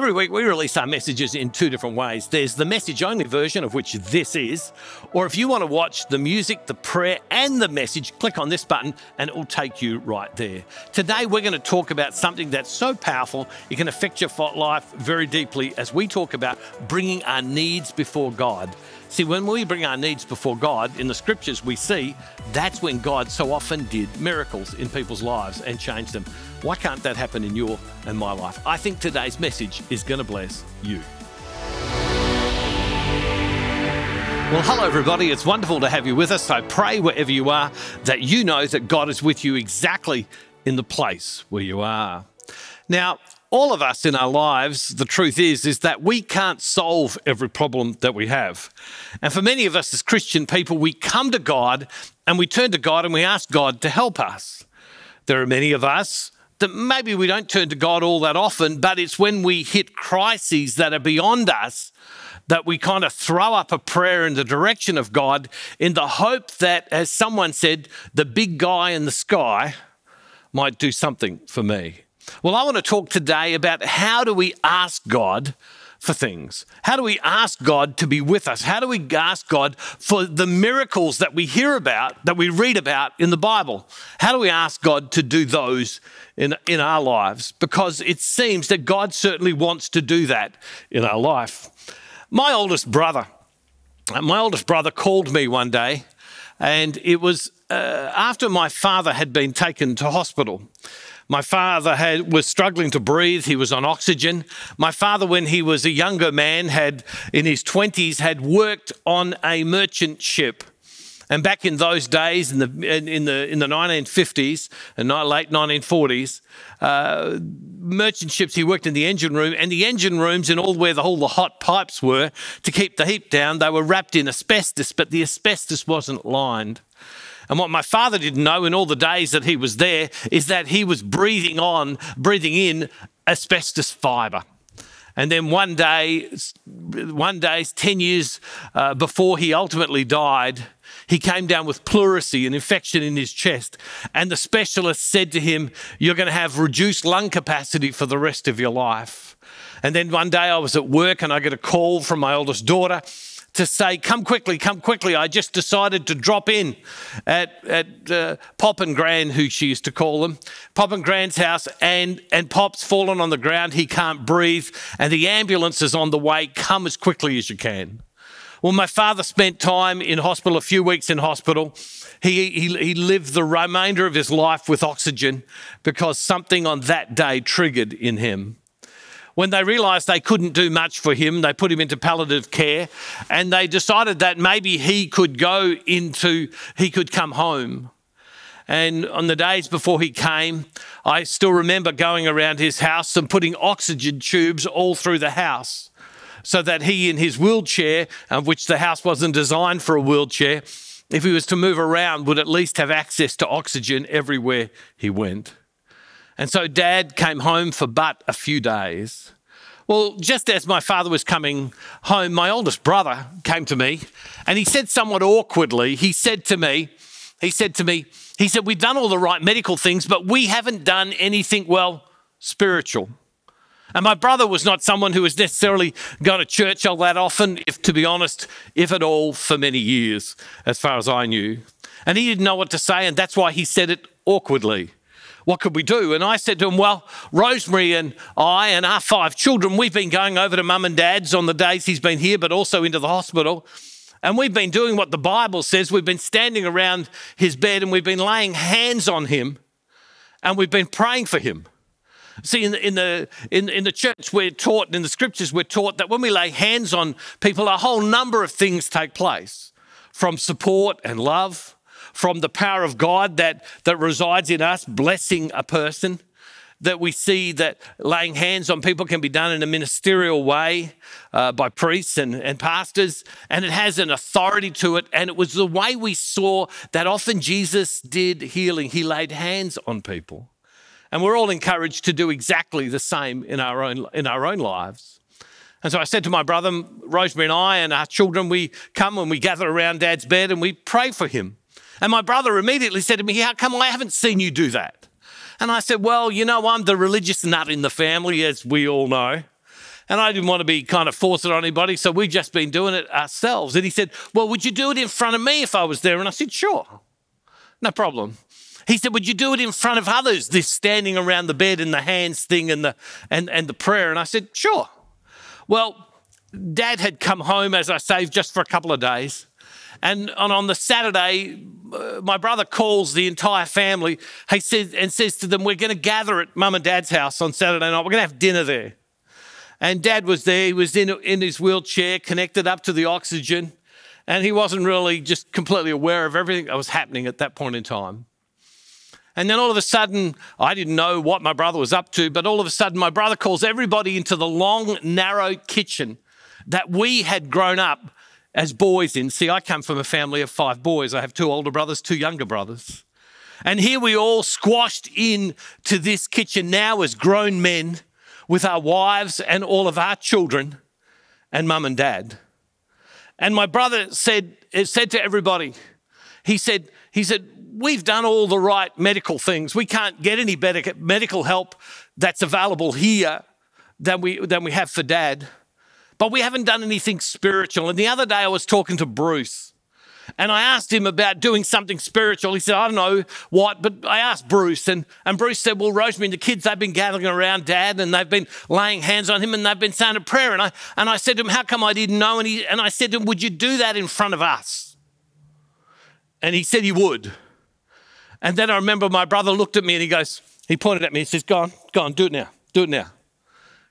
Every week we release our messages in two different ways. There's the message only version, of which this is, or if you want to watch the music, the prayer, and the message, click on this button and it will take you right there. Today we're going to talk about something that's so powerful it can affect your life very deeply as we talk about bringing our needs before God. See, when we bring our needs before God, in the scriptures we see that's when God so often did miracles in people's lives and changed them. Why can't that happen in your and my life? I think today's message is going to bless you. Well, hello, everybody. It's wonderful to have you with us. I pray wherever you are that you know that God is with you exactly in the place where you are. Now, all of us in our lives, the truth is, is that we can't solve every problem that we have. And for many of us as Christian people, we come to God and we turn to God and we ask God to help us. There are many of us that maybe we don't turn to God all that often, but it's when we hit crises that are beyond us that we kind of throw up a prayer in the direction of God in the hope that, as someone said, the big guy in the sky might do something for me. Well, I want to talk today about how do we ask God for things? How do we ask God to be with us? How do we ask God for the miracles that we hear about, that we read about in the Bible? How do we ask God to do those in, in our lives? Because it seems that God certainly wants to do that in our life. My oldest brother, my oldest brother called me one day, and it was uh, after my father had been taken to hospital. My father had, was struggling to breathe. He was on oxygen. My father, when he was a younger man, had in his 20s, had worked on a merchant ship. And back in those days, in the in the in the 1950s and late 1940s, uh, merchant ships. He worked in the engine room, and the engine rooms and all where the, all the hot pipes were to keep the heat down. They were wrapped in asbestos, but the asbestos wasn't lined. And what my father didn't know in all the days that he was there is that he was breathing on, breathing in asbestos fibre. And then one day, one day, 10 years uh, before he ultimately died, he came down with pleurisy, an infection in his chest. And the specialist said to him, You're going to have reduced lung capacity for the rest of your life. And then one day I was at work and I get a call from my oldest daughter to say, Come quickly, come quickly. I just decided to drop in at, at uh, Pop and Gran, who she used to call them, Pop and Gran's house, and, and Pop's fallen on the ground. He can't breathe, and the ambulance is on the way. Come as quickly as you can. Well, my father spent time in hospital, a few weeks in hospital. He, he, he lived the remainder of his life with oxygen because something on that day triggered in him. When they realised they couldn't do much for him, they put him into palliative care and they decided that maybe he could go into, he could come home. And on the days before he came, I still remember going around his house and putting oxygen tubes all through the house so that he, in his wheelchair, of which the house wasn't designed for a wheelchair, if he was to move around, would at least have access to oxygen everywhere he went. And so dad came home for but a few days. Well, just as my father was coming home, my oldest brother came to me and he said somewhat awkwardly, he said to me, he said to me, he said, We've done all the right medical things, but we haven't done anything, well, spiritual. And my brother was not someone who was necessarily going to church all that often, if to be honest, if at all, for many years, as far as I knew. And he didn't know what to say, and that's why he said it awkwardly what could we do? And I said to him, Well, Rosemary and I and our five children, we've been going over to mum and dad's on the days he's been here, but also into the hospital. And we've been doing what the Bible says. We've been standing around his bed and we've been laying hands on him and we've been praying for him. See, in the, in the, in, in the church, we're taught, in the scriptures, we're taught that when we lay hands on people, a whole number of things take place from support and love from the power of God that, that resides in us, blessing a person. That we see that laying hands on people can be done in a ministerial way uh, by priests and, and pastors, and it has an authority to it. And it was the way we saw that often Jesus did healing. He laid hands on people. And we're all encouraged to do exactly the same in our own, in our own lives. And so I said to my brother, Rosemary and I, and our children, we come and we gather around dad's bed and we pray for him. And my brother immediately said to me, How come I haven't seen you do that? And I said, Well, you know, I'm the religious nut in the family, as we all know. And I didn't want to be kind of forced it on anybody, so we've just been doing it ourselves. And he said, Well, would you do it in front of me if I was there? And I said, Sure, no problem. He said, Would you do it in front of others, this standing around the bed and the hands thing and the and, and the prayer? And I said, Sure. Well, dad had come home, as I say, just for a couple of days. And, on the Saturday, uh, my brother calls the entire family he says, and says to them, We're going to gather at mum and dad's house on Saturday night. We're going to have dinner there. And dad was there. He was in, in his wheelchair, connected up to the oxygen. And he wasn't really just completely aware of everything that was happening at that point in time. And then all of a sudden, I didn't know what my brother was up to, but all of a sudden, my brother calls everybody into the long, narrow kitchen that we had grown up as boys in. See, I come from a family of five boys. I have two older brothers, two younger brothers. And here we all squashed in to this kitchen now as grown men with our wives and all of our children and mum and dad. And my brother said, eh, said to everybody, he said, he said, we've done all the right medical things. We can't get any better medical help that's available here than we, than we have for dad. But we haven't done anything spiritual. And the other day I was talking to Bruce and I asked him about doing something spiritual. He said, I don't know what, but I asked Bruce, and, and Bruce said, Well, Rosemary and the kids, they've been gathering around dad and they've been laying hands on him and they've been saying a prayer. And I, and I said to him, How come I didn't know? And, he, and I said to him, Would you do that in front of us? And he said he would. And then I remember my brother looked at me and he goes, he pointed at me and says, Go on, go on, do it now, do it now,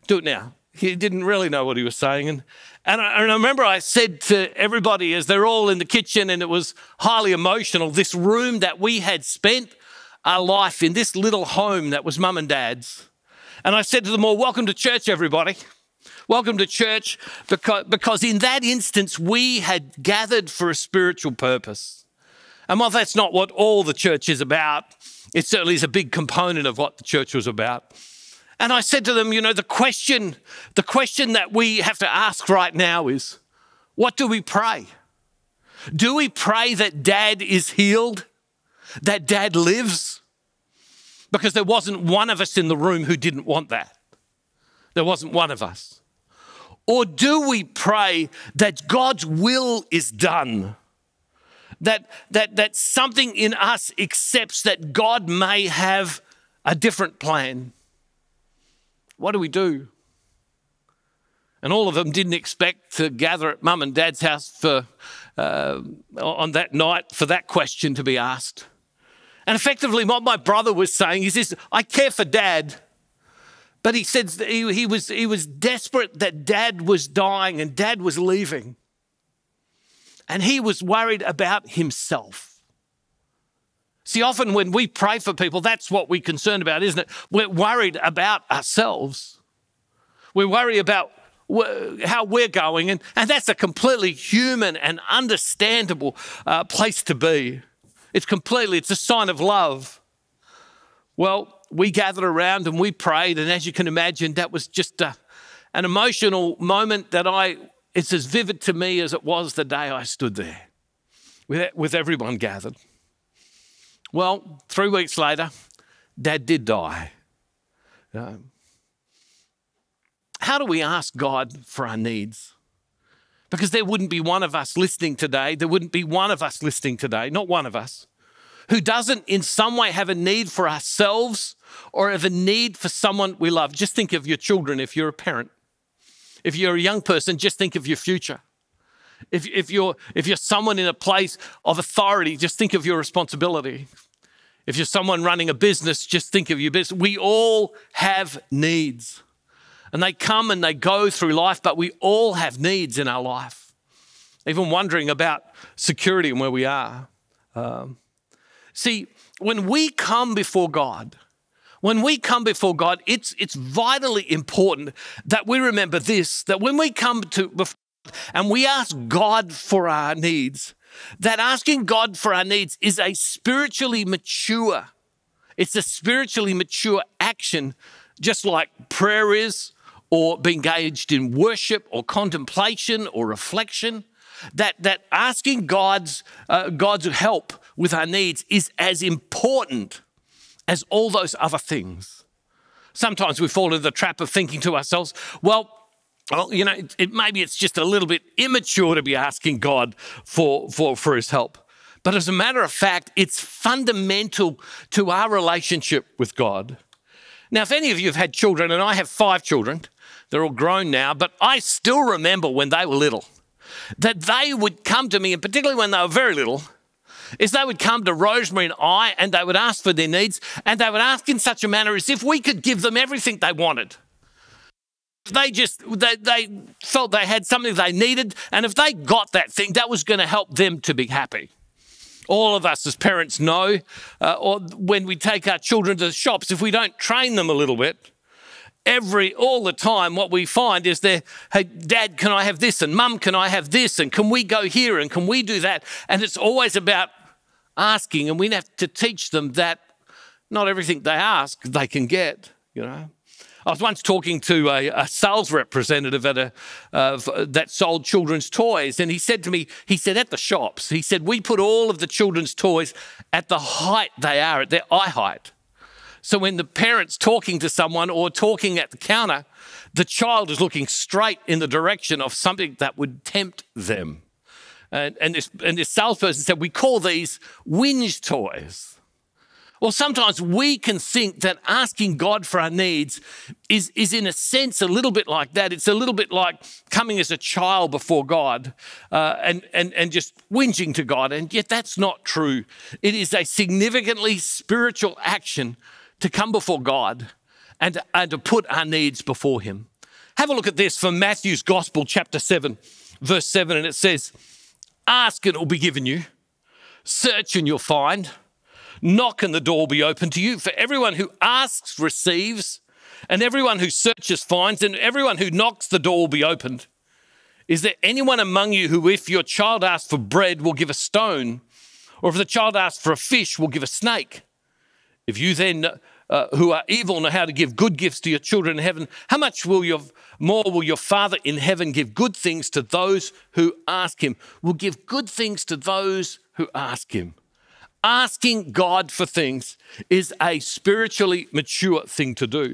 do it now. He didn't really know what he was saying. And, and, I, and I remember I said to everybody as they're all in the kitchen and it was highly emotional, this room that we had spent our life in, this little home that was mum and dad's. And I said to them all, Welcome to church, everybody. Welcome to church, because, because in that instance, we had gathered for a spiritual purpose. And while that's not what all the church is about, it certainly is a big component of what the church was about. And I said to them, you know, the question, the question that we have to ask right now is, what do we pray? Do we pray that dad is healed? That dad lives? Because there wasn't one of us in the room who didn't want that. There wasn't one of us. Or do we pray that God's will is done? that, that, that something in us accepts that God may have a different plan. What do we do? And all of them didn't expect to gather at mum and dad's house for, uh, on that night for that question to be asked. And effectively, what my brother was saying is this I care for dad. But he said he, he, was, he was desperate that dad was dying and dad was leaving and he was worried about himself. See, often when we pray for people, that's what we're concerned about, isn't it? We're worried about ourselves. We worry about how we're going, and, and that's a completely human and understandable uh, place to be. It's completely, it's a sign of love. Well, we gathered around and we prayed, and as you can imagine, that was just a, an emotional moment that I it's as vivid to me as it was the day I stood there with, with everyone gathered. Well, three weeks later, Dad did die. Uh, how do we ask God for our needs? Because there wouldn't be one of us listening today, there wouldn't be one of us listening today, not one of us, who doesn't in some way have a need for ourselves or have a need for someone we love. Just think of your children if you're a parent. If you're a young person, just think of your future. If, if, you're, if you're someone in a place of authority, just think of your responsibility. If you're someone running a business, just think of your business. We all have needs. And they come and they go through life, but we all have needs in our life. Even wondering about security and where we are. Um, see, when we come before God, when we come before God, it's, it's vitally important that we remember this that when we come to and we ask God for our needs, that asking God for our needs is a spiritually mature, it's a spiritually mature action, just like prayer is, or being engaged in worship or contemplation or reflection. That, that asking God's, uh, God's help with our needs is as important as all those other things. Sometimes we fall into the trap of thinking to ourselves, well, well, you know, it, it, maybe it's just a little bit immature to be asking God for, for, for his help. But as a matter of fact, it's fundamental to our relationship with God. Now, if any of you have had children, and I have five children, they're all grown now, but I still remember when they were little that they would come to me, and particularly when they were very little, is they would come to Rosemary and I and they would ask for their needs, and they would ask in such a manner as if we could give them everything they wanted. They just they, they felt they had something they needed, and if they got that thing, that was going to help them to be happy. All of us as parents know, uh, or when we take our children to the shops, if we don't train them a little bit, every all the time what we find is they're hey dad can i have this? And mum can i have this? And can we go here? And can we do that? And it's always about asking and we have to teach them that not everything they ask they can get you know I was once talking to a, a sales representative at a uh, that sold children's toys, and he said to me, he said at the shops, he said we put all of the children's toys at the height they are, at their eye height. So when the parent's talking to someone or talking at the counter, the child is looking straight in the direction of something that would tempt them. And, and, this, and this salesperson said, We call these whinge toys. Well, sometimes we can think that asking God for our needs is, is, in a sense, a little bit like that. It's a little bit like coming as a child before God uh, and, and, and just whinging to God. And yet, that's not true. It is a significantly spiritual action to come before God and, and to put our needs before Him. Have a look at this from Matthew's Gospel, chapter 7, verse 7, and it says, Ask and it will be given you, search and you'll find, knock and the door will be open to you. For everyone who asks receives, and everyone who searches finds, and everyone who knocks the door will be opened. Is there anyone among you who, if your child asks for bread, will give a stone? Or if the child asks for a fish, will give a snake? If you then, uh, who are evil, know how to give good gifts to your children in heaven, how much will your more will your Father in heaven give good things to those who ask Him? Will give good things to those who ask Him. Asking God for things is a spiritually mature thing to do.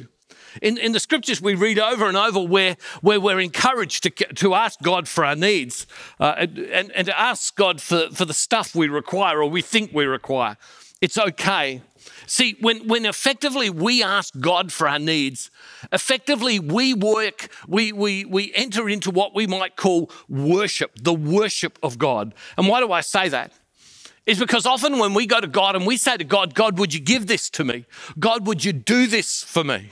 In, in the scriptures, we read over and over where, where we're encouraged to, to ask God for our needs uh, and, and, and to ask God for, for the stuff we require or we think we require. It's okay. See, when, when effectively we ask God for our needs, effectively we work, we, we, we enter into what we might call worship, the worship of God. And why do I say that? Is because often when we go to God and we say to God, God, would you give this to me? God, would you do this for me?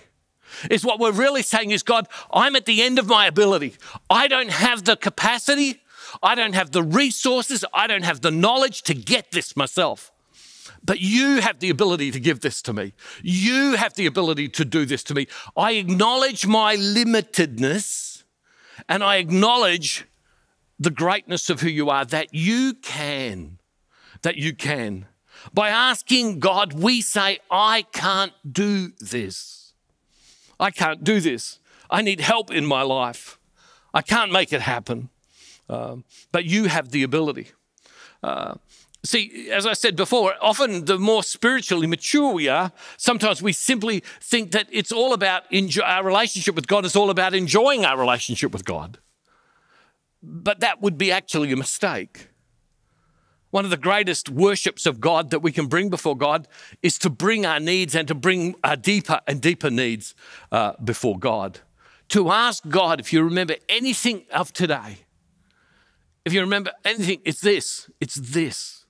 Is what we're really saying is, God, I'm at the end of my ability. I don't have the capacity, I don't have the resources, I don't have the knowledge to get this myself. But you have the ability to give this to me. You have the ability to do this to me. I acknowledge my limitedness and I acknowledge the greatness of who you are, that you can, that you can. By asking God, we say, I can't do this. I can't do this. I need help in my life. I can't make it happen. Um, but you have the ability. Uh, See, as I said before, often the more spiritually mature we are, sometimes we simply think that it's all about our relationship with God is all about enjoying our relationship with God. But that would be actually a mistake. One of the greatest worships of God that we can bring before God is to bring our needs and to bring our deeper and deeper needs uh, before God. To ask God, if you remember anything of today, if you remember anything, it's this, it's this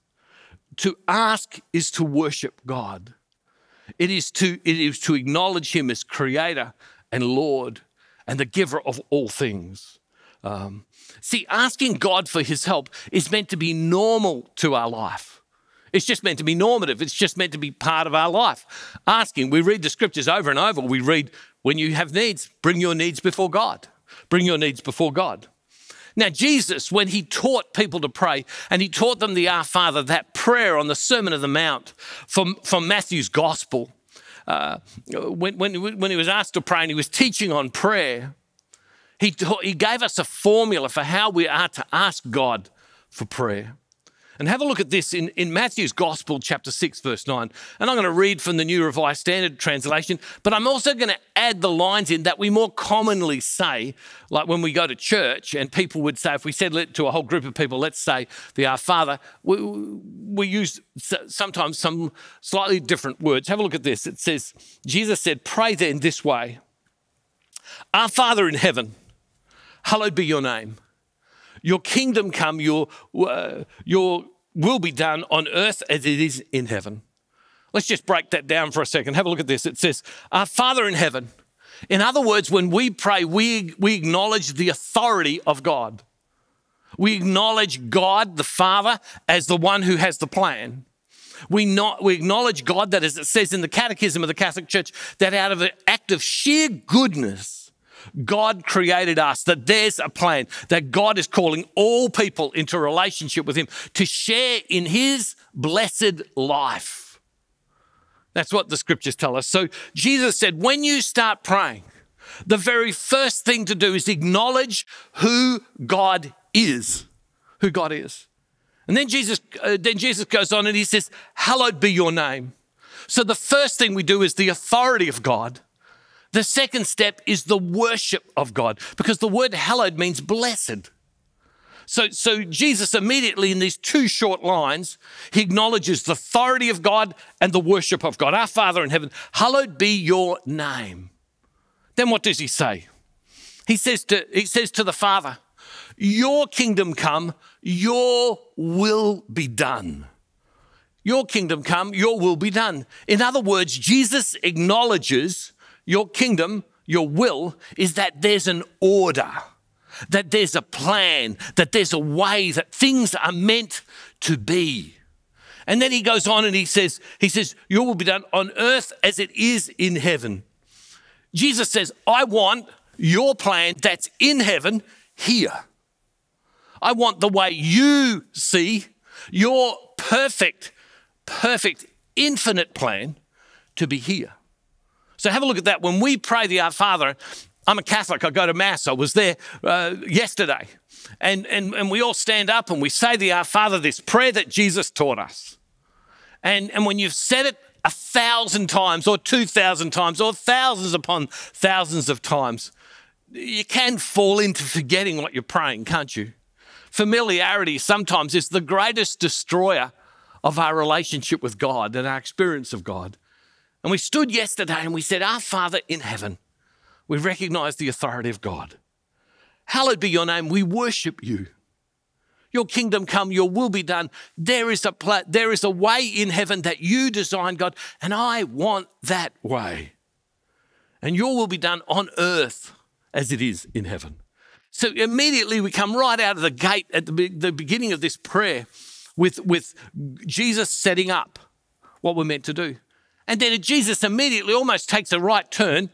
to ask is to worship God. It is to, it is to acknowledge Him as Creator and Lord and the giver of all things. Um, see, asking God for His help is meant to be normal to our life. It's just meant to be normative. It's just meant to be part of our life. Asking, we read the scriptures over and over. We read, when you have needs, bring your needs before God. Bring your needs before God. Now, Jesus, when he taught people to pray, and he taught them the Our Father, that prayer on the Sermon of the Mount from, from Matthew's Gospel, uh, when, when, when he was asked to pray and he was teaching on prayer, he, taught, he gave us a formula for how we are to ask God for prayer. And have a look at this in, in Matthew's Gospel, chapter 6, verse 9. And I'm going to read from the New Revised Standard Translation, but I'm also going to add the lines in that we more commonly say, like when we go to church, and people would say, if we said it to a whole group of people, let's say the Our Father, we, we use sometimes some slightly different words. Have a look at this. It says, Jesus said, Pray then this way Our Father in heaven, hallowed be your name. Your kingdom come, your, uh, your will be done on earth as it is in heaven. Let's just break that down for a second. Have a look at this. It says, Our Father in heaven. In other words, when we pray, we, we acknowledge the authority of God. We acknowledge God, the Father, as the one who has the plan. We, not, we acknowledge God that, as it says in the Catechism of the Catholic Church, that out of an act of sheer goodness, God created us, that there's a plan, that God is calling all people into relationship with Him to share in His blessed life. That's what the scriptures tell us. So Jesus said, when you start praying, the very first thing to do is acknowledge who God is. Who God is. And then Jesus, uh, then Jesus goes on and he says, Hallowed be your name. So the first thing we do is the authority of God. The second step is the worship of God because the word hallowed means blessed. So, so Jesus immediately in these two short lines, he acknowledges the authority of God and the worship of God. Our Father in heaven, hallowed be your name. Then what does he say? He says to, he says to the Father, Your kingdom come, your will be done. Your kingdom come, your will be done. In other words, Jesus acknowledges your kingdom, your will, is that there's an order, that there's a plan, that there's a way that things are meant to be. And then he goes on and he says, he says, your will be done on earth as it is in heaven. Jesus says, I want your plan that's in heaven here. I want the way you see your perfect, perfect, infinite plan to be here. So have a look at that. When we pray the Our Father, I'm a Catholic. I go to Mass. I was there uh, yesterday. And, and, and we all stand up and we say the Our Father, this prayer that Jesus taught us. And, and when you've said it a thousand times or 2,000 times or thousands upon thousands of times, you can fall into forgetting what you're praying, can't you? Familiarity sometimes is the greatest destroyer of our relationship with God and our experience of God. And we stood yesterday and we said, Our Father in heaven, we recognize the authority of God. Hallowed be your name. We worship you. Your kingdom come, your will be done. There is a pla- there is a way in heaven that you designed, God, and I want that way. And your will be done on earth as it is in heaven. So immediately we come right out of the gate at the, be- the beginning of this prayer with, with Jesus setting up what we're meant to do. And then Jesus immediately almost takes a right turn.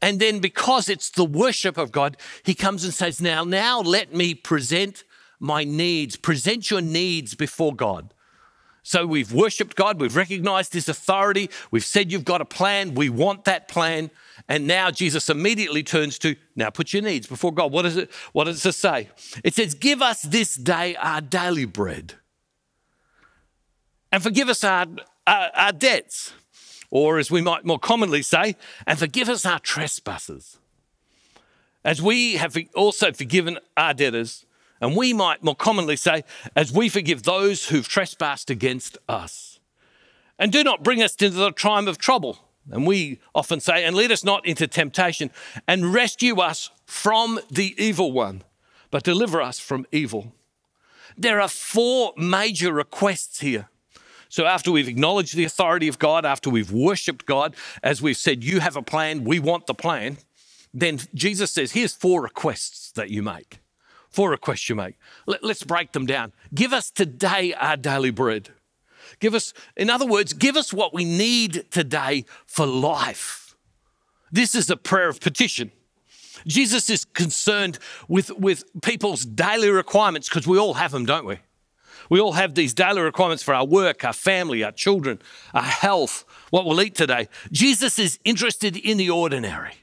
And then, because it's the worship of God, he comes and says, Now, now let me present my needs, present your needs before God. So we've worshiped God, we've recognized his authority, we've said you've got a plan, we want that plan. And now Jesus immediately turns to, now put your needs before God. What, is it, what does it say? It says, Give us this day our daily bread. And forgive us our, our, our debts or as we might more commonly say, and forgive us our trespasses, as we have also forgiven our debtors. And we might more commonly say, as we forgive those who've trespassed against us. And do not bring us into the time of trouble. And we often say, and lead us not into temptation, and rescue us from the evil one, but deliver us from evil. There are four major requests here so, after we've acknowledged the authority of God, after we've worshiped God, as we've said, You have a plan, we want the plan, then Jesus says, Here's four requests that you make. Four requests you make. Let, us break them down. Give us today our daily bread. Give us, in other words, give us what we need today for life. This is a prayer of petition. Jesus is concerned with, with people's daily requirements because we all have them, don't we? We all have these daily requirements for our work, our family, our children, our health, what we'll eat today. Jesus is interested in the ordinary.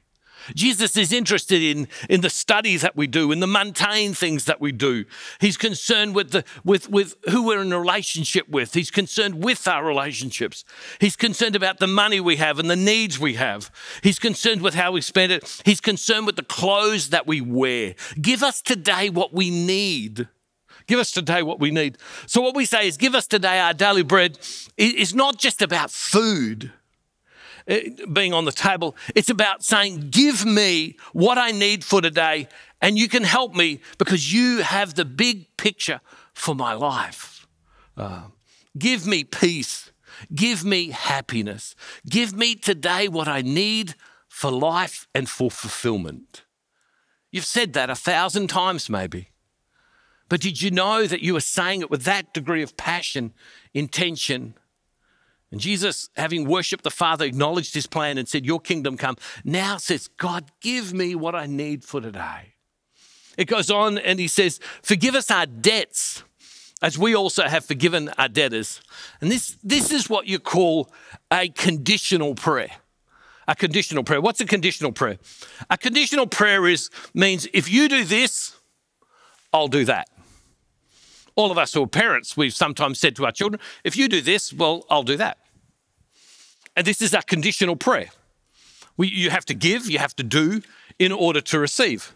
Jesus is interested in, in the studies that we do, in the mundane things that we do. He's concerned with, the, with, with who we're in a relationship with. He's concerned with our relationships. He's concerned about the money we have and the needs we have. He's concerned with how we spend it. He's concerned with the clothes that we wear. Give us today what we need. Give us today what we need. So, what we say is, give us today our daily bread. It's not just about food eh, being on the table, it's about saying, Give me what I need for today, and you can help me because you have the big picture for my life. Uh, give me peace. Give me happiness. Give me today what I need for life and for fulfillment. You've said that a thousand times, maybe. But did you know that you were saying it with that degree of passion, intention? And Jesus, having worshiped the Father, acknowledged his plan and said, Your kingdom come. Now says, God, give me what I need for today. It goes on and he says, Forgive us our debts as we also have forgiven our debtors. And this, this is what you call a conditional prayer. A conditional prayer. What's a conditional prayer? A conditional prayer is means if you do this, I'll do that all of us who are parents, we've sometimes said to our children, if you do this, well, I'll do that. And this is a conditional prayer. We, you have to give, you have to do in order to receive.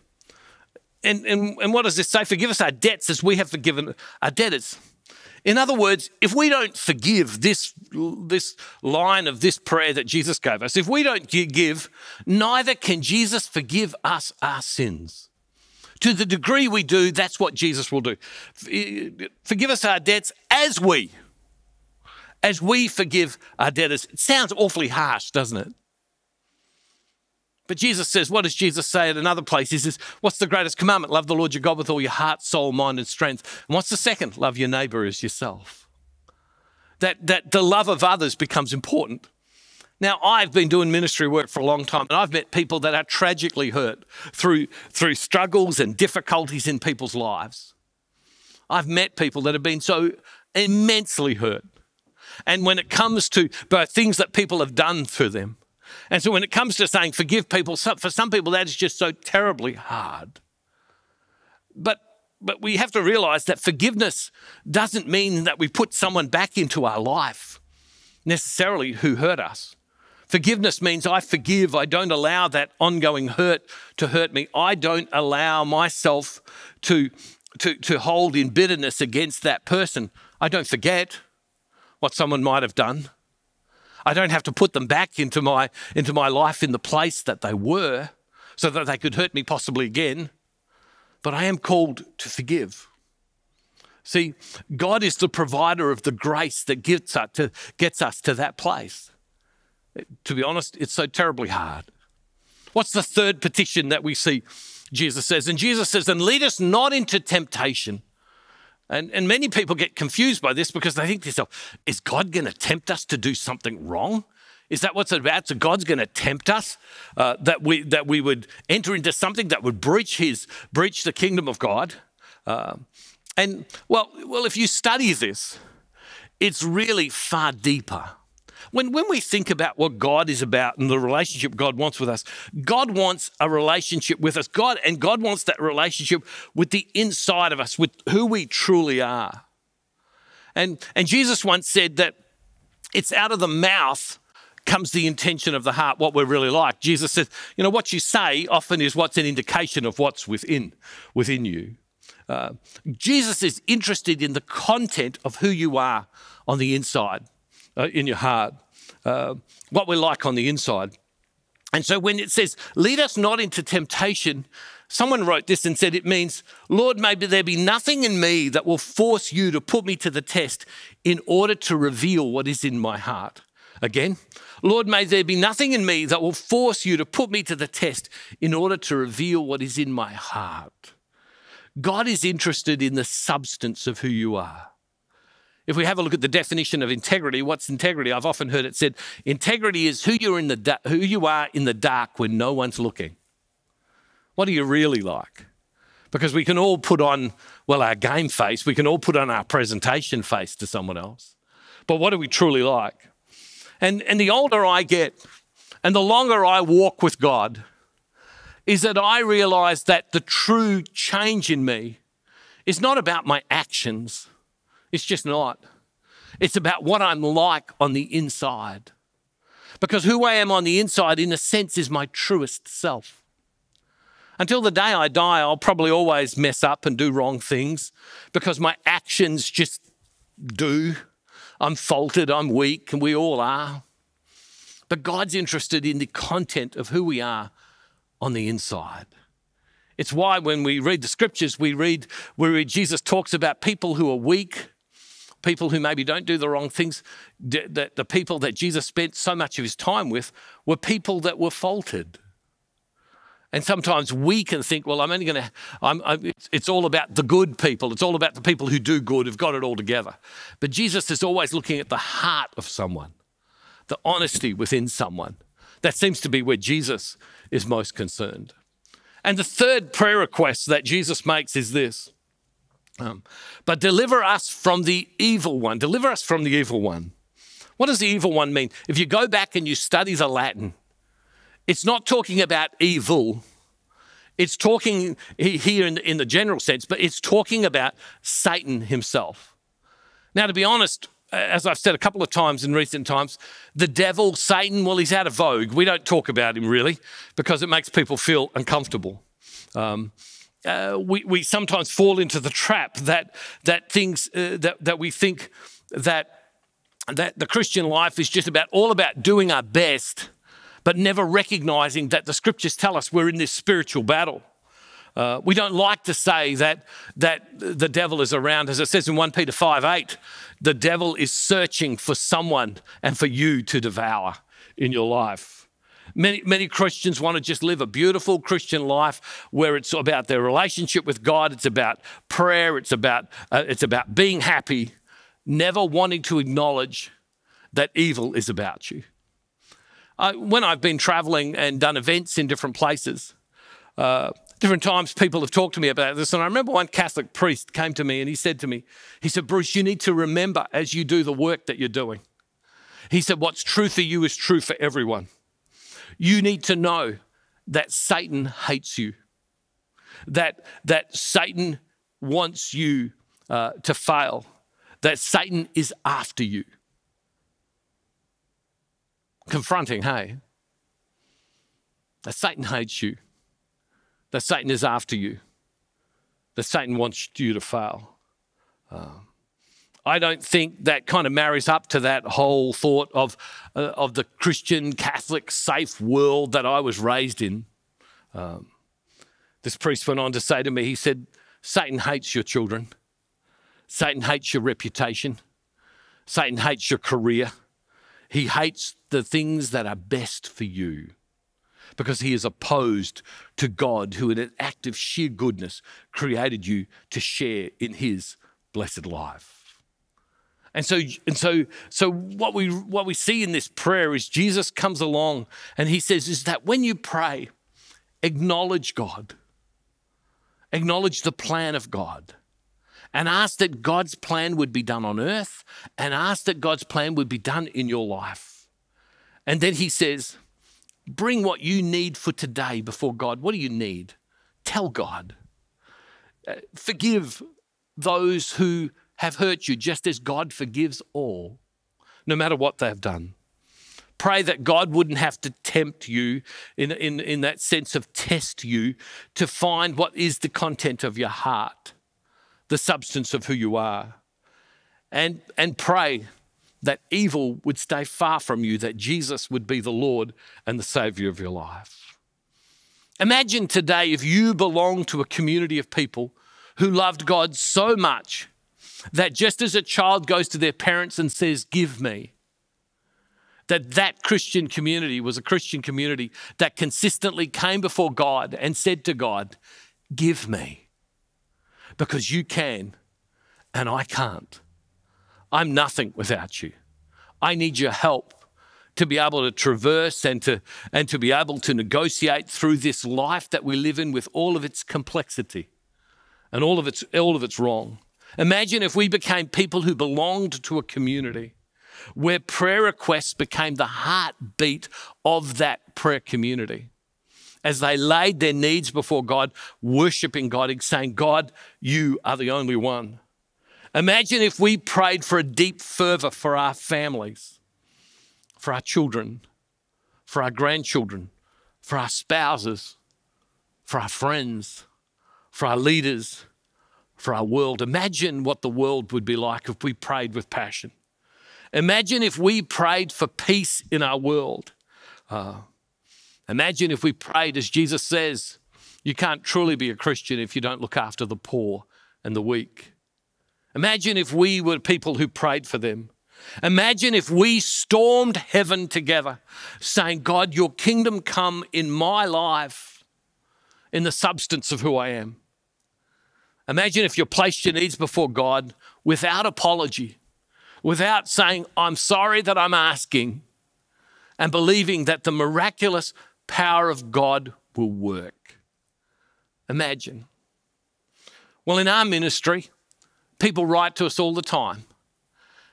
And, and, and what does this say? Forgive us our debts as we have forgiven our debtors. In other words, if we don't forgive this, this line of this prayer that Jesus gave us, if we don't give, neither can Jesus forgive us our sins. To the degree we do, that's what Jesus will do. Forgive us our debts as we, as we forgive our debtors. It sounds awfully harsh, doesn't it? But Jesus says, what does Jesus say at another place? He says, What's the greatest commandment? Love the Lord your God with all your heart, soul, mind, and strength. And what's the second? Love your neighbor as yourself. That, that the love of others becomes important. Now, I've been doing ministry work for a long time, and I've met people that are tragically hurt through, through struggles and difficulties in people's lives. I've met people that have been so immensely hurt. And when it comes to both things that people have done for them, and so when it comes to saying forgive people, for some people that is just so terribly hard. But but we have to realize that forgiveness doesn't mean that we put someone back into our life necessarily who hurt us. Forgiveness means I forgive. I don't allow that ongoing hurt to hurt me. I don't allow myself to, to, to hold in bitterness against that person. I don't forget what someone might have done. I don't have to put them back into my, into my life in the place that they were so that they could hurt me possibly again. But I am called to forgive. See, God is the provider of the grace that gets us to, gets us to that place to be honest, it's so terribly hard. What's the third petition that we see Jesus says? And Jesus says, And lead us not into temptation. And, and many people get confused by this because they think to themselves, is God going to tempt us to do something wrong? Is that what's about? So God's going to tempt us uh, that we that we would enter into something that would breach His breach the kingdom of God. Uh, and well, well, if you study this, it's really far deeper when, when we think about what God is about and the relationship God wants with us, God wants a relationship with us. God and God wants that relationship with the inside of us, with who we truly are. And, and Jesus once said that it's out of the mouth comes the intention of the heart, what we're really like. Jesus says, you know, what you say often is what's an indication of what's within, within you. Uh, Jesus is interested in the content of who you are on the inside uh, in your heart, uh, what we're like on the inside. And so when it says, lead us not into temptation, someone wrote this and said it means, Lord, maybe there be nothing in me that will force you to put me to the test in order to reveal what is in my heart. Again, Lord, may there be nothing in me that will force you to put me to the test in order to reveal what is in my heart. God is interested in the substance of who you are. If we have a look at the definition of integrity, what's integrity? I've often heard it said, integrity is who you're in the who you are in the dark when no one's looking. What are you really like? Because we can all put on, well, our game face, we can all put on our presentation face to someone else. But what are we truly like? And, and the older I get and the longer I walk with God, is that I realize that the true change in me is not about my actions. It's just not. It's about what I'm like on the inside. Because who I am on the inside, in a sense, is my truest self. Until the day I die, I'll probably always mess up and do wrong things because my actions just do. I'm faulted, I'm weak, and we all are. But God's interested in the content of who we are on the inside. It's why when we read the scriptures, we read where Jesus talks about people who are weak, people who maybe don't do the wrong things, that the people that Jesus spent so much of his time with were people that were faulted. And sometimes we can think, well, I'm only going to, it's all about the good people. It's all about the people who do good, who've got it all together. But Jesus is always looking at the heart of someone the honesty within someone. That seems to be where Jesus is most concerned. And the third prayer request that Jesus makes is this um, But deliver us from the evil one. Deliver us from the evil one. What does the evil one mean? If you go back and you study the Latin, it's not talking about evil. It's talking here in, in the general sense, but it's talking about Satan himself. Now, to be honest, as I've said a couple of times in recent times, the devil, Satan, well, he's out of vogue. We don't talk about him really because it makes people feel uncomfortable. Um, uh, we, we sometimes fall into the trap that that things uh, that that we think that that the Christian life is just about all about doing our best, but never recognizing that the scriptures tell us we're in this spiritual battle. Uh, we don't like to say that, that the devil is around. As it says in 1 Peter 5 8, the devil is searching for someone and for you to devour in your life. Many, many Christians want to just live a beautiful Christian life where it's about their relationship with God, it's about prayer, it's about, uh, it's about being happy, never wanting to acknowledge that evil is about you. Uh, when I've been traveling and done events in different places, uh, different times people have talked to me about this. And I remember one Catholic priest came to me and he said to me, he said, Bruce, you need to remember as you do the work that you're doing. He said, what's true for you is true for everyone. You need to know that Satan hates you, that, that Satan wants you uh, to fail, that Satan is after you. Confronting, hey? That Satan hates you that Satan is after you, that Satan wants you to fail. Uh, I don't think that kind of marries up to that whole thought of, uh, of the Christian, Catholic, safe world that I was raised in. Um, this priest went on to say to me, he said, Satan hates your children. Satan hates your reputation. Satan hates your career. He hates the things that are best for you because he is opposed to God, who in an act of sheer goodness created you to share in his blessed life. And so, and so, so what we what we see in this prayer is Jesus comes along and he says, is that when you pray, acknowledge God, acknowledge the plan of God and ask that God's plan would be done on earth and ask that God's plan would be done in your life. And then he says, Bring what you need for today before God. What do you need? Tell God. Uh, forgive those who have hurt you, just as God forgives all, no matter what they have done. Pray that God wouldn't have to tempt you in, in, in that sense of test you to find what is the content of your heart, the substance of who you are. And, and pray that evil would stay far from you, that Jesus would be the Lord and the Savior of your life. Imagine today if you belong to a community of people who loved God so much that just as a child goes to their parents and says, Give me, that that Christian community was a Christian community that consistently came before God and said to God, Give me, because you can and I can't. I'm nothing without you. I need your help to be able to traverse and to, and to be able to negotiate through this life that we live in with all of its complexity and all of its, all of its wrong. Imagine if we became people who belonged to a community where prayer requests became the heartbeat of that prayer community. as they laid their needs before God, worshiping God, and saying, God, you are the only one. Imagine if we prayed for a deep fervor for our families, for our children, for our grandchildren, for our spouses, for our friends, for our leaders, for our world. Imagine what the world would be like if we prayed with passion. Imagine if we prayed for peace in our world. Uh, imagine if we prayed, as Jesus says, you can't truly be a Christian if you don't look after the poor and the weak. Imagine if we were people who prayed for them. Imagine if we stormed heaven together, saying, God, your kingdom come in my life, in the substance of who I am. Imagine if you placed your needs before God without apology, without saying, I'm sorry that I'm asking, and believing that the miraculous power of God will work. Imagine. Well, in our ministry, people write to us all the time,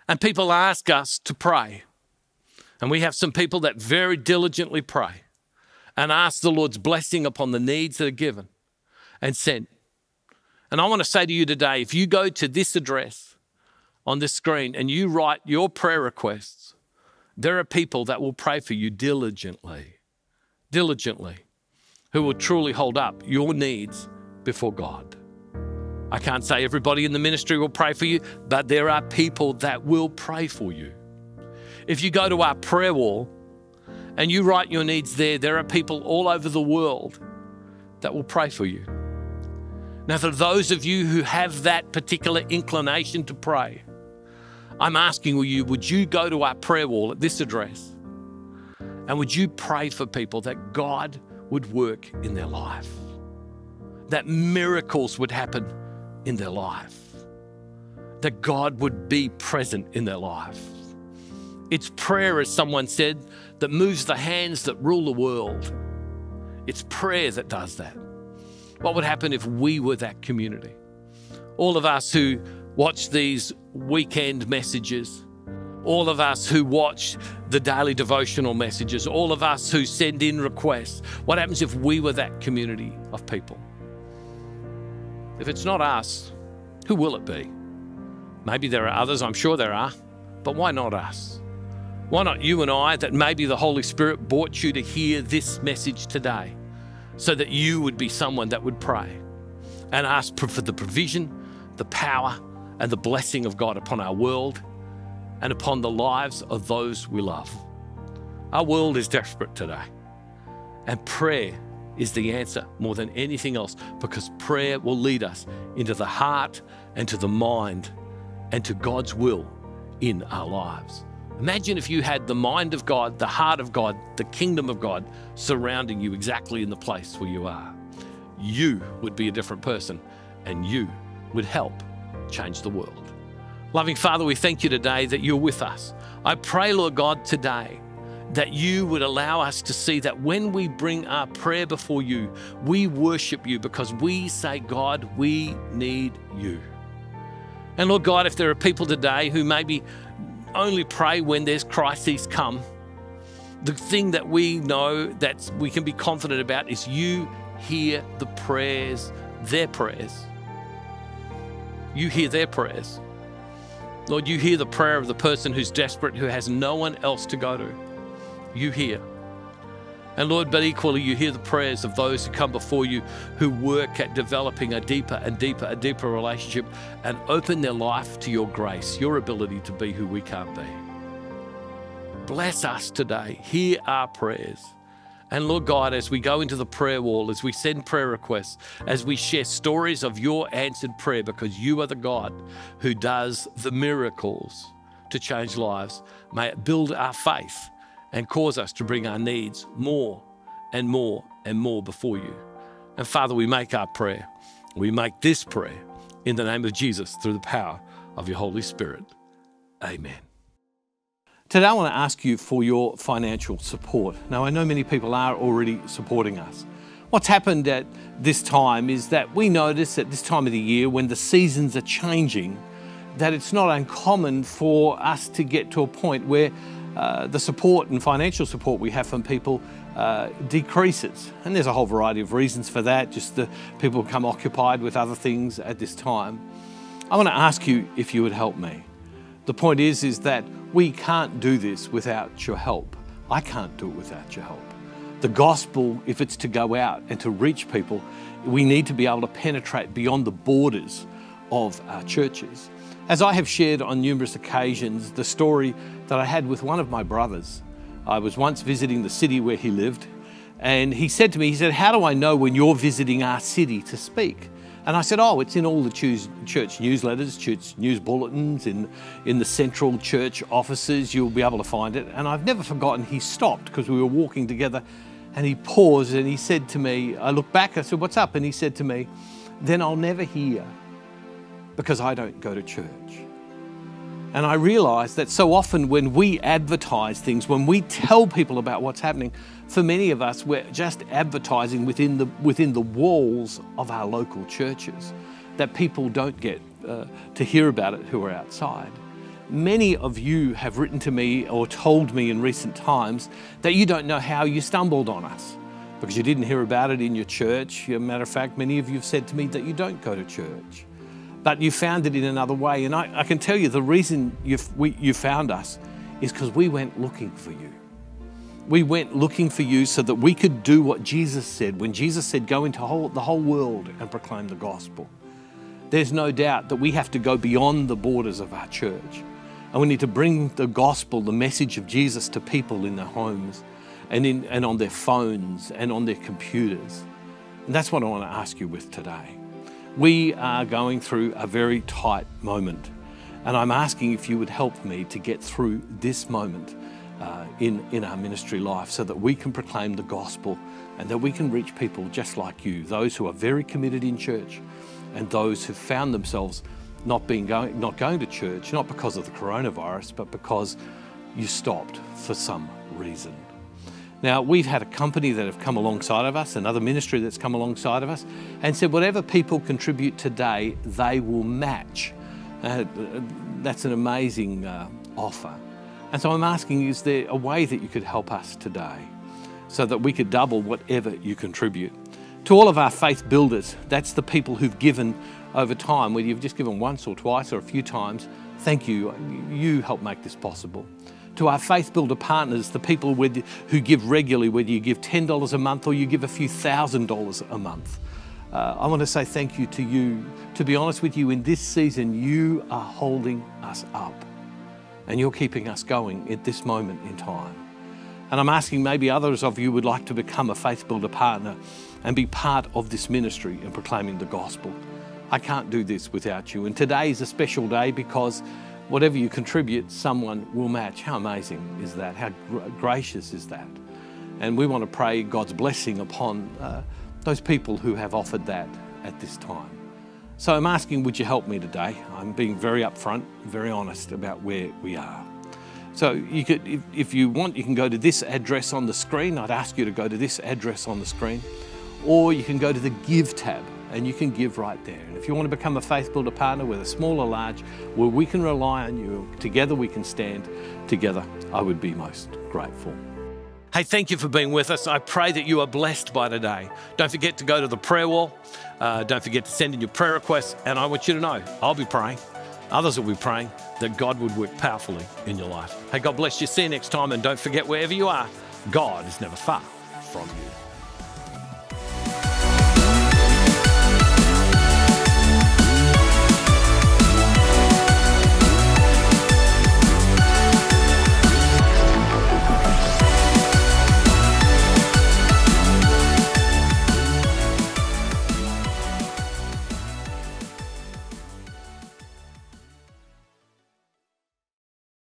and people ask us to pray. And we have some people that very diligently pray and ask the Lord's blessing upon the needs that are given and sent. And I want to say to you today if you go to this address on this screen and you write your prayer requests, there are people that will pray for you diligently, diligently, who will truly hold up your needs before God. I can't say everybody in the ministry will pray for you, but there are people that will pray for you. If you go to our prayer wall and you write your needs there, there are people all over the world that will pray for you. Now, for those of you who have that particular inclination to pray, I'm asking you, would you go to our prayer wall at this address and would you pray for people that God would work in their life, that miracles would happen in their life, that God would be present in their life? It's prayer, as someone said, that moves the hands that rule the world. It's prayer that does that. What would happen if we were that community? All of us who watch these weekend messages, all of us who watch the daily devotional messages, all of us who send in requests, what happens if we were that community of people? If it's not us, who will it be? Maybe there are others, I'm sure there are, but why not us? Why not you and I that maybe the Holy Spirit brought you to hear this message today? So that you would be someone that would pray and ask for the provision, the power, and the blessing of God upon our world and upon the lives of those we love. Our world is desperate today, and prayer is the answer more than anything else because prayer will lead us into the heart and to the mind and to God's will in our lives. Imagine if you had the mind of God, the heart of God, the kingdom of God surrounding you exactly in the place where you are. You would be a different person and you would help change the world. Loving Father, we thank you today that you're with us. I pray, Lord God, today that you would allow us to see that when we bring our prayer before you, we worship you because we say, God, we need you. And Lord God, if there are people today who maybe only pray when there's crises come. The thing that we know that we can be confident about is you hear the prayers, their prayers. You hear their prayers. Lord, you hear the prayer of the person who's desperate, who has no one else to go to. You hear. And Lord, but equally, you hear the prayers of those who come before you who work at developing a deeper and deeper, a deeper relationship and open their life to your grace, your ability to be who we can't be. Bless us today. Hear our prayers. And Lord God, as we go into the prayer wall, as we send prayer requests, as we share stories of your answered prayer, because you are the God who does the miracles to change lives, may it build our faith and cause us to bring our needs more and more and more before you. And Father, we make our prayer. We make this prayer in the name of Jesus through the power of your Holy Spirit. Amen. Today, I want to ask you for your financial support. Now, I know many people are already supporting us. What's happened at this time is that we notice at this time of the year when the seasons are changing, that it's not uncommon for us to get to a point where uh, the support and financial support we have from people uh, decreases. And there's a whole variety of reasons for that, just the people become occupied with other things at this time. I want to ask you if you would help me. The point is, is that we can't do this without your help. I can't do it without your help. The gospel, if it's to go out and to reach people, we need to be able to penetrate beyond the borders of our churches. As I have shared on numerous occasions, the story that I had with one of my brothers. I was once visiting the city where he lived, and he said to me, he said, How do I know when you're visiting our city to speak? And I said, Oh, it's in all the church newsletters, church news bulletins, in, in the central church offices, you'll be able to find it. And I've never forgotten, he stopped because we were walking together and he paused and he said to me, I looked back, I said, What's up? And he said to me, Then I'll never hear because I don't go to church. And I realized that so often when we advertise things, when we tell people about what's happening, for many of us, we're just advertising within the, within the walls of our local churches that people don't get uh, to hear about it who are outside. Many of you have written to me or told me in recent times that you don't know how you stumbled on us because you didn't hear about it in your church. As a matter of fact, many of you have said to me that you don't go to church but you found it in another way. And I, I can tell you the reason we, you found us is because we went looking for you. We went looking for you so that we could do what Jesus said when Jesus said, Go into whole, the whole world and proclaim the gospel. There's no doubt that we have to go beyond the borders of our church. And we need to bring the gospel, the message of Jesus to people in their homes and, in, and on their phones and on their computers. And that's what I want to ask you with today. We are going through a very tight moment, and I'm asking if you would help me to get through this moment uh, in, in our ministry life so that we can proclaim the gospel and that we can reach people just like you, those who are very committed in church and those who found themselves not, being going, not going to church, not because of the coronavirus, but because you stopped for some reason. Now, we've had a company that have come alongside of us, another ministry that's come alongside of us, and said whatever people contribute today, they will match. Uh, that's an amazing uh, offer. And so I'm asking, is there a way that you could help us today so that we could double whatever you contribute? To all of our faith builders, that's the people who've given over time, whether you've just given once or twice or a few times, thank you. You help make this possible to our Faith Builder partners, the people with, who give regularly, whether you give $10 a month or you give a few thousand dollars a month. Uh, I want to say thank you to you. To be honest with you, in this season, you are holding us up and you're keeping us going at this moment in time. And I'm asking maybe others of you would like to become a Faith Builder partner and be part of this ministry in proclaiming the gospel. I can't do this without you. And today is a special day because whatever you contribute, someone will match. How amazing is that? How gracious is that? And we want to pray God's blessing upon uh, those people who have offered that at this time. So I'm asking, would you help me today? I'm being very upfront, very honest about where we are. So you could, if, if you want, you can go to this address on the screen. I'd ask you to go to this address on the screen, or you can go to the Give tab and you can give right there. And if you want to become a Faith Builder partner, whether small or large, where we can rely on you, together we can stand together, I would be most grateful. Hey, thank you for being with us. I pray that you are blessed by today. Don't forget to go to the prayer wall. Uh, don't forget to send in your prayer requests. And I want you to know I'll be praying, others will be praying that God would work powerfully in your life. Hey, God bless you. See you next time. And don't forget, wherever you are, God is never far from you.